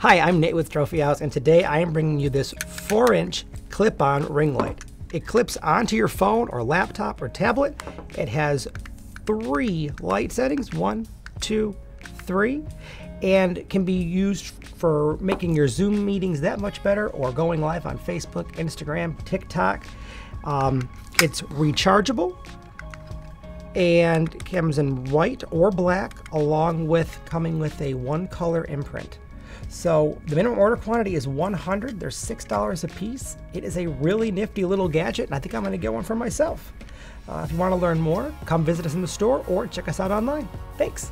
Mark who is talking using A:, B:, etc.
A: Hi, I'm Nate with Trophy House, and today I am bringing you this 4 inch clip on ring light. It clips onto your phone or laptop or tablet. It has three light settings one, two, three, and can be used for making your Zoom meetings that much better or going live on Facebook, Instagram, TikTok. Um, it's rechargeable and comes in white or black along with coming with a one color imprint. So the minimum order quantity is 100. They're $6 a piece. It is a really nifty little gadget, and I think I'm going to get one for myself. Uh, if you want to learn more, come visit us in the store or check us out online. Thanks.